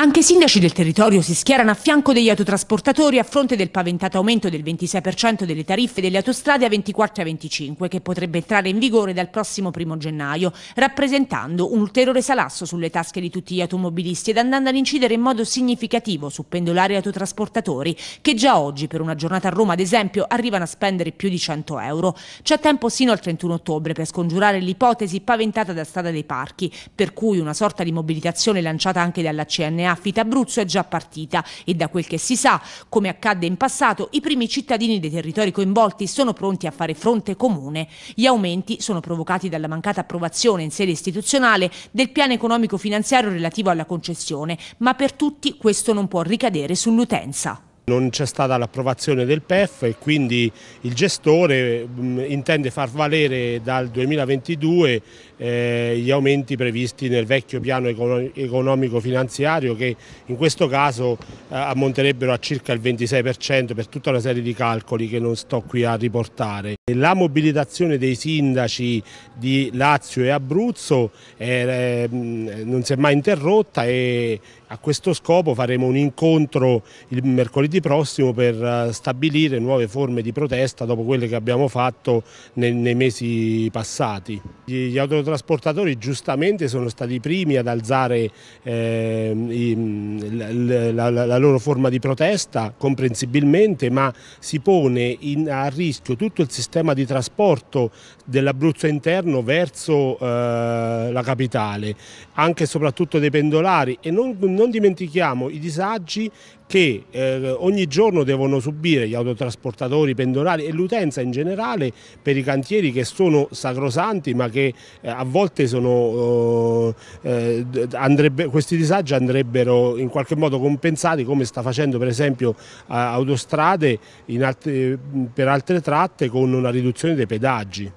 Anche i sindaci del territorio si schierano a fianco degli autotrasportatori a fronte del paventato aumento del 26% delle tariffe delle autostrade a 24 e a 25 che potrebbe entrare in vigore dal prossimo primo gennaio, rappresentando un ulteriore salasso sulle tasche di tutti gli automobilisti ed andando ad incidere in modo significativo su pendolari e autotrasportatori che già oggi per una giornata a Roma ad esempio arrivano a spendere più di 100 euro. C'è tempo sino al 31 ottobre per scongiurare l'ipotesi paventata da Strada dei Parchi, per cui una sorta di mobilitazione lanciata anche dalla CNA Affita Abruzzo è già partita e da quel che si sa, come accadde in passato, i primi cittadini dei territori coinvolti sono pronti a fare fronte comune. Gli aumenti sono provocati dalla mancata approvazione in sede istituzionale del piano economico finanziario relativo alla concessione, ma per tutti questo non può ricadere sull'utenza. Non c'è stata l'approvazione del PEF e quindi il gestore intende far valere dal 2022 eh, gli aumenti previsti nel vecchio piano economico finanziario che in questo caso eh, ammonterebbero a circa il 26% per tutta una serie di calcoli che non sto qui a riportare. La mobilitazione dei sindaci di Lazio e Abruzzo eh, non si è mai interrotta e a questo scopo faremo un incontro il mercoledì prossimo per eh, stabilire nuove forme di protesta dopo quelle che abbiamo fatto nei, nei mesi passati. Gli autotrasportatori giustamente sono stati i primi ad alzare eh, i, la, la, la, loro forma di protesta comprensibilmente ma si pone in, a rischio tutto il sistema di trasporto dell'Abruzzo interno verso eh, la capitale, anche e soprattutto dei pendolari. E non, non dimentichiamo i disagi che eh, ogni giorno devono subire gli autotrasportatori, i pendolari e l'utenza in generale per i cantieri che sono sacrosanti ma che eh, a volte sono, eh, andrebbe, questi disagi andrebbero in qualche modo compensati come sta facendo per esempio Autostrade per altre tratte con una riduzione dei pedaggi.